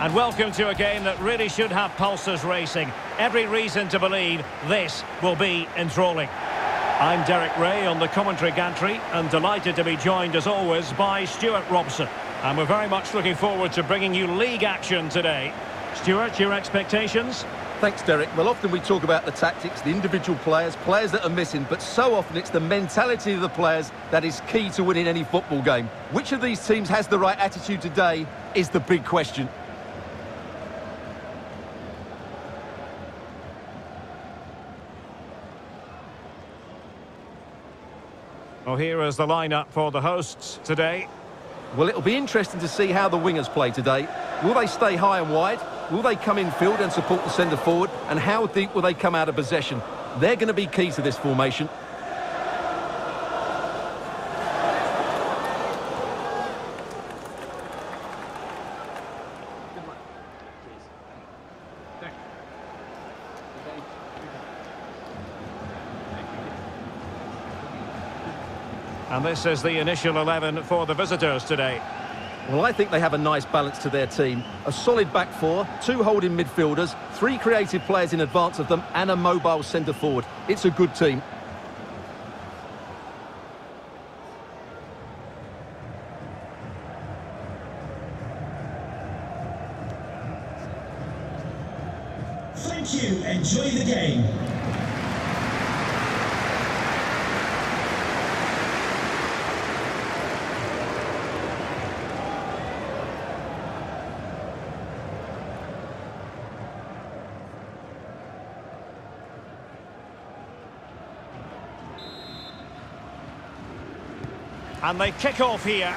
And welcome to a game that really should have pulses racing. Every reason to believe this will be enthralling. I'm Derek Ray on the commentary gantry and delighted to be joined as always by Stuart Robson. And we're very much looking forward to bringing you league action today. Stuart, your expectations? Thanks, Derek. Well, often we talk about the tactics, the individual players, players that are missing, but so often it's the mentality of the players that is key to winning any football game. Which of these teams has the right attitude today is the big question. Well, here is the lineup for the hosts today. Well, it'll be interesting to see how the wingers play today. Will they stay high and wide? Will they come in field and support the centre forward? And how deep will they come out of possession? They're going to be key to this formation. And this is the initial 11 for the visitors today. Well, I think they have a nice balance to their team. A solid back four, two holding midfielders, three creative players in advance of them, and a mobile centre forward. It's a good team. Thank you. Enjoy the game. And they kick off here.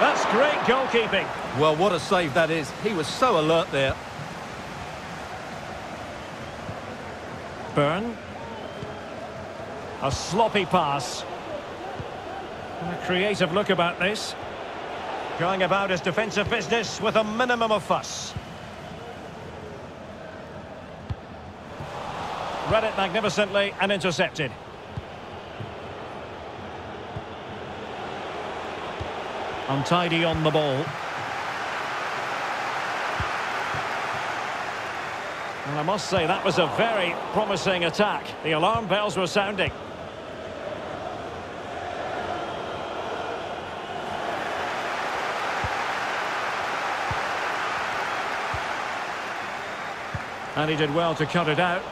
That's great goalkeeping. Well, what a save that is. He was so alert there. Byrne. A sloppy pass. A creative look about this. Going about his defensive business with a minimum of fuss. Read it magnificently and intercepted. Untidy on the ball. And I must say, that was a very promising attack. The alarm bells were sounding. And he did well to cut it out.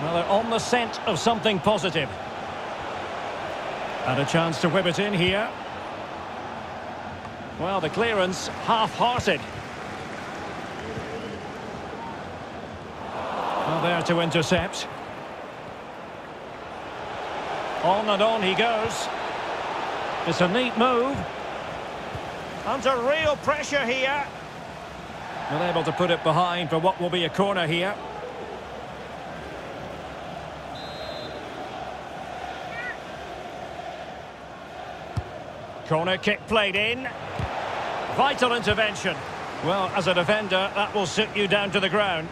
Well, they're on the scent of something positive. And a chance to whip it in here. Well, the clearance half-hearted. Well, there to intercept. On and on he goes. It's a neat move. Under real pressure here. Unable to put it behind for what will be a corner here. Corner kick played in. Vital intervention. Well, as a defender, that will sit you down to the ground.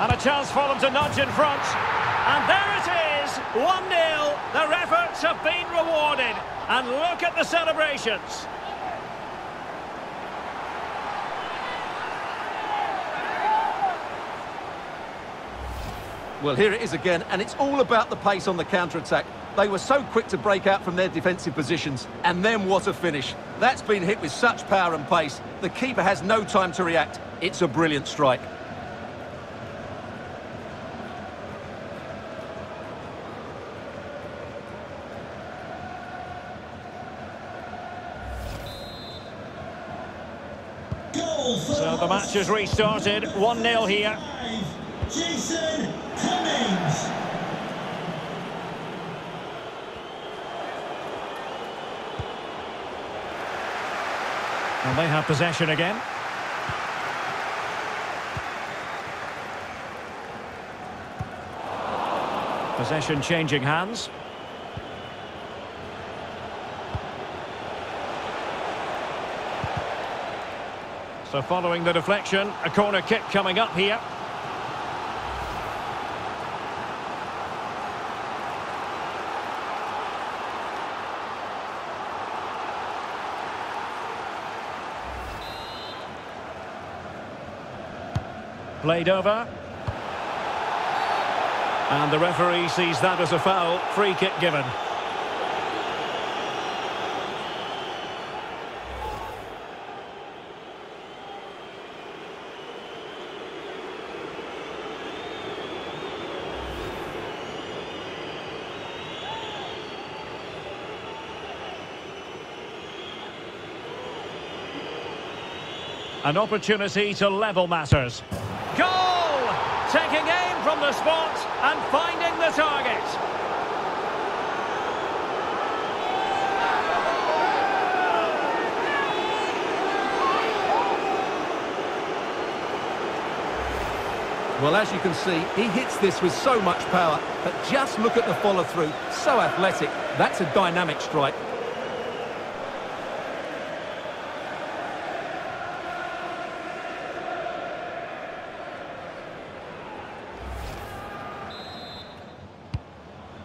And a chance for them to nudge in front. And there it is, 1-0. Their efforts have been rewarded. And look at the celebrations. Well, here it is again, and it's all about the pace on the counter-attack. They were so quick to break out from their defensive positions, and then what a finish. That's been hit with such power and pace. The keeper has no time to react. It's a brilliant strike. Match has restarted. 1-0 here. Jason Cummings. And they have possession again. Possession changing hands. So following the deflection, a corner kick coming up here. Played over. And the referee sees that as a foul. Free kick given. An opportunity to level matters. Goal! Taking aim from the spot and finding the target. Well, as you can see, he hits this with so much power, but just look at the follow-through. So athletic. That's a dynamic strike.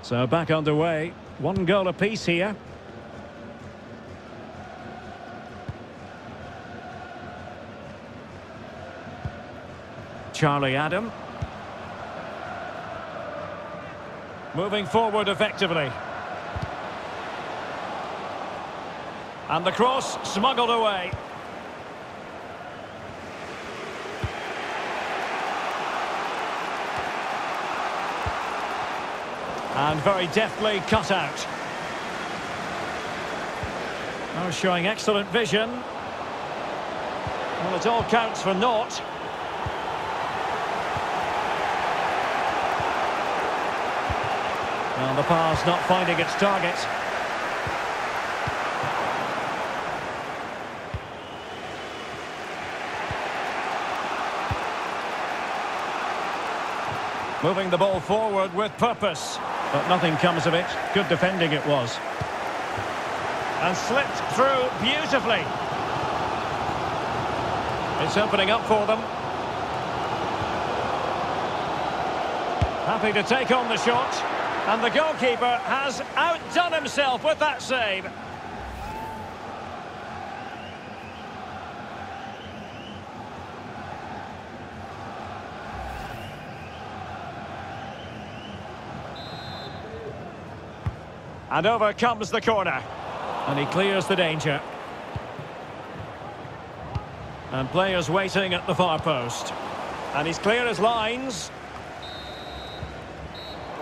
So back underway. One goal apiece here. Charlie Adam. Moving forward effectively. And the cross smuggled away. And very deftly cut out. Oh, showing excellent vision. Well, it all counts for naught. Well, the pass not finding its target. Moving the ball forward with purpose. But nothing comes of it. Good defending it was. And slipped through beautifully. It's opening up for them. Happy to take on the shot. And the goalkeeper has outdone himself with that save. And over comes the corner. And he clears the danger. And players waiting at the far post. And he's clear his lines.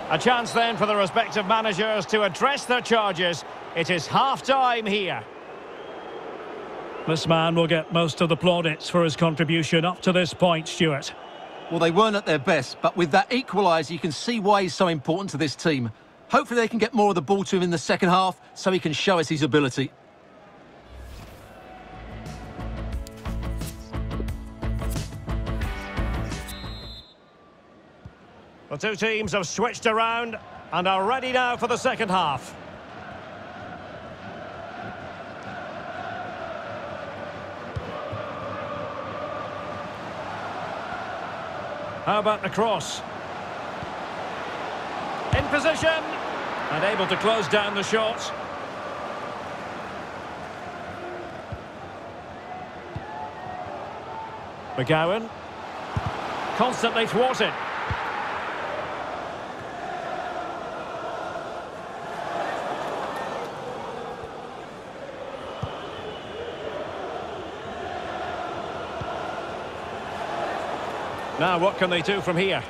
A chance then for the respective managers to address their charges. It is half-time here. This man will get most of the plaudits for his contribution up to this point, Stuart. Well, they weren't at their best, but with that equaliser, you can see why he's so important to this team. Hopefully they can get more of the ball to him in the second half so he can show us his ability. The two teams have switched around and are ready now for the second half. How about the cross? Position and able to close down the shot. McGowan. Constantly thwarted. Now, what can they do from here?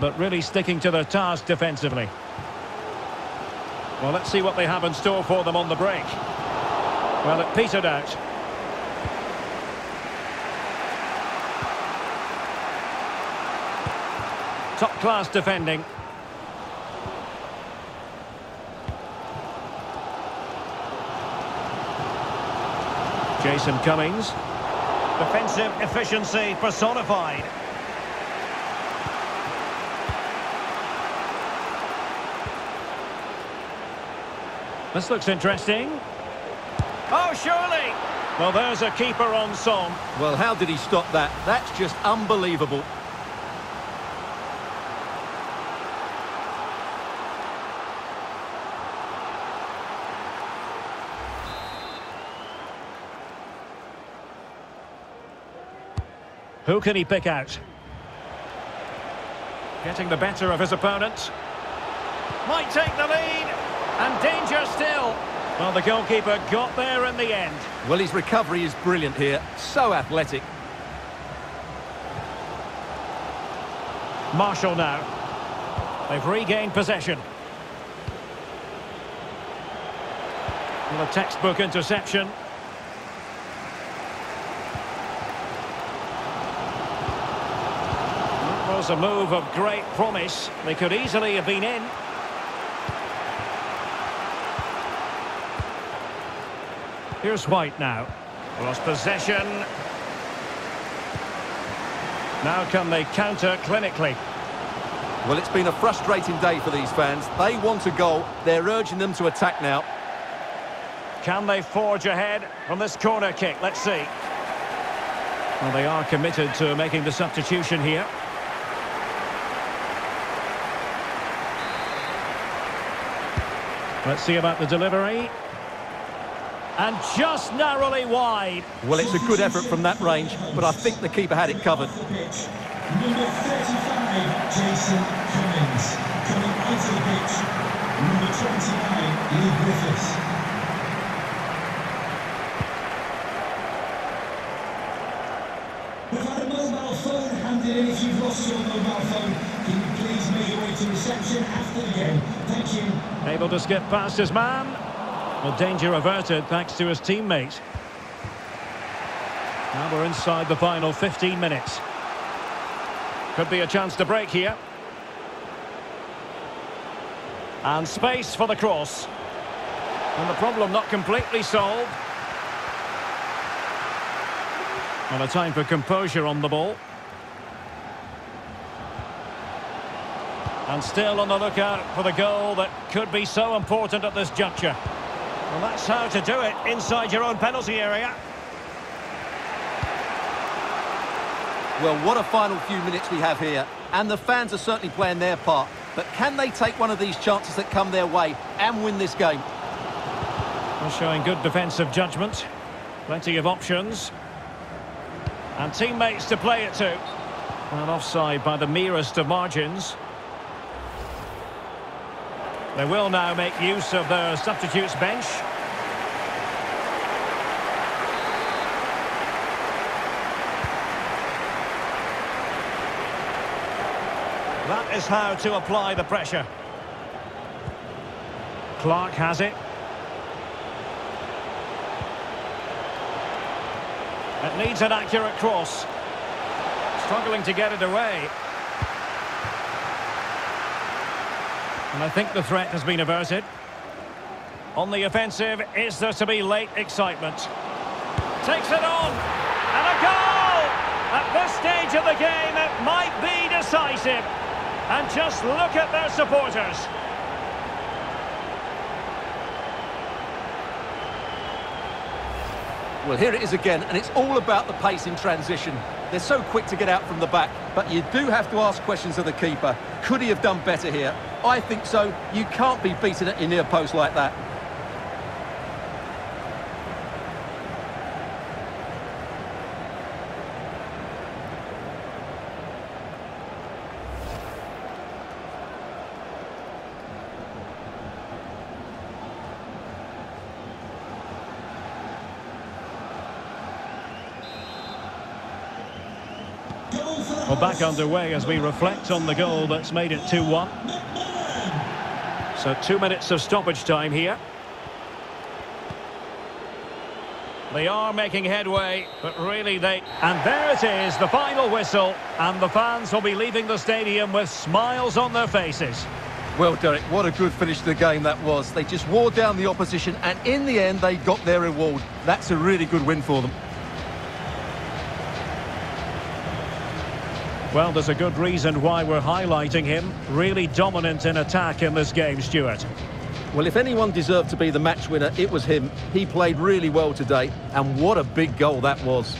But really sticking to their task defensively. Well, let's see what they have in store for them on the break. Well, it petered out. Top-class defending. Jason Cummings. Defensive efficiency personified. This looks interesting. Oh, surely! Well, there's a keeper on song. Well, how did he stop that? That's just unbelievable. Who can he pick out? Getting the better of his opponent. Might take the lead. And danger still. Well, the goalkeeper got there in the end. Well, his recovery is brilliant here. So athletic. Marshall now. They've regained possession. Well, a textbook interception. It was a move of great promise. They could easily have been in. Here's White now. Lost possession. Now can they counter clinically? Well, it's been a frustrating day for these fans. They want a goal. They're urging them to attack now. Can they forge ahead from this corner kick? Let's see. Well, they are committed to making the substitution here. Let's see about the delivery. And just narrowly wide. Well, it's a good effort from that range, but I think the keeper had it covered. Number 35, Jason Cummings. Coming onto the pitch, number 29, Leigh Griffiths. We've had a mobile phone handed in. If you've lost your mobile phone, can you please make your way to reception after the game? Thank you. Able to skip past his man. Well, danger averted thanks to his teammate. Now we're inside the final 15 minutes. Could be a chance to break here. And space for the cross. And the problem not completely solved. And a time for composure on the ball. And still on the lookout for the goal that could be so important at this juncture. Well, that's how to do it inside your own penalty area. Well, what a final few minutes we have here. And the fans are certainly playing their part. But can they take one of these chances that come their way and win this game? Well, showing good defensive judgment. Plenty of options. And teammates to play it to. And offside by the merest of margins. They will now make use of their substitutes bench. That is how to apply the pressure. Clark has it. It needs an accurate cross. Struggling to get it away. And I think the threat has been averted. On the offensive, is there to be late excitement? Takes it on! And a goal! At this stage of the game, it might be decisive. And just look at their supporters. Well, here it is again, and it's all about the pace in transition. They're so quick to get out from the back, but you do have to ask questions of the keeper. Could he have done better here? I think so. You can't be beaten at your near post like that. Well, back underway as we reflect on the goal that's made it 2-1. So two minutes of stoppage time here. They are making headway, but really they... And there it is, the final whistle. And the fans will be leaving the stadium with smiles on their faces. Well, Derek, what a good finish to the game that was. They just wore down the opposition, and in the end, they got their reward. That's a really good win for them. Well, there's a good reason why we're highlighting him. Really dominant in attack in this game, Stuart. Well, if anyone deserved to be the match winner, it was him. He played really well today, and what a big goal that was.